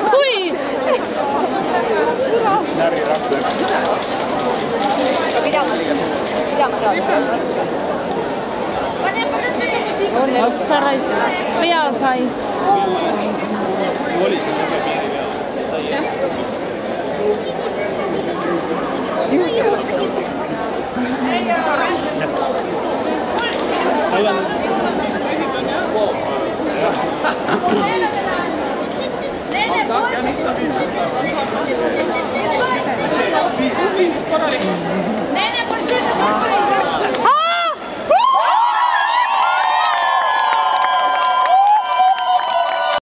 kurat kui närvirakvene. ossa raisk pea sai oli seal juba piiri peal. tal on Thank you.